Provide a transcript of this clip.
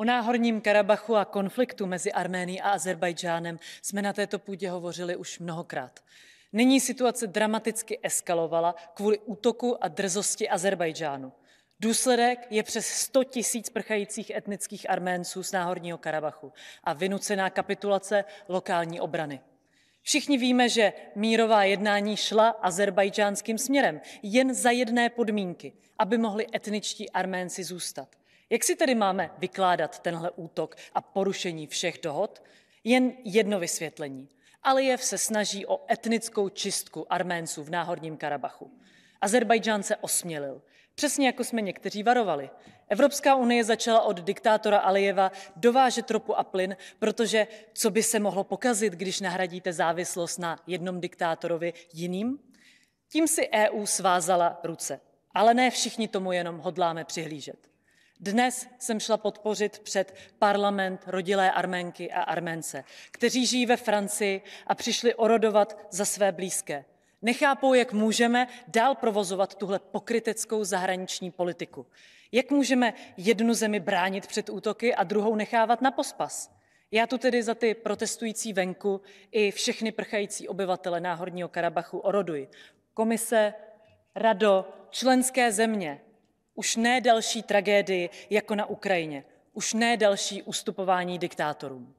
O náhorním Karabachu a konfliktu mezi Arménií a Azerbajdžánem jsme na této půdě hovořili už mnohokrát. Nyní situace dramaticky eskalovala kvůli útoku a drzosti Azerbajdžánu. Důsledek je přes 100 tisíc prchajících etnických Arménců z Náhorního Karabachu a vynucená kapitulace lokální obrany. Všichni víme, že mírová jednání šla azerbajdžánským směrem jen za jedné podmínky, aby mohli etničtí Arménci zůstat. Jak si tedy máme vykládat tenhle útok a porušení všech dohod? Jen jedno vysvětlení. Alijev se snaží o etnickou čistku Arménců v Náhorním Karabachu. Azerbajdžán se osmělil. Přesně jako jsme někteří varovali. Evropská unie začala od diktátora Alijeva dovážet ropu a plyn, protože co by se mohlo pokazit, když nahradíte závislost na jednom diktátorovi jiným? Tím si EU svázala ruce. Ale ne všichni tomu jenom hodláme přihlížet. Dnes jsem šla podpořit před parlament rodilé Arménky a Arménce, kteří žijí ve Francii a přišli orodovat za své blízké. Nechápou, jak můžeme dál provozovat tuhle pokryteckou zahraniční politiku. Jak můžeme jednu zemi bránit před útoky a druhou nechávat na pospas? Já tu tedy za ty protestující venku i všechny prchající obyvatele Náhorního Karabachu oroduji. Komise, rado, členské země, už ne další tragédii jako na Ukrajině, už ne další ustupování diktátorům.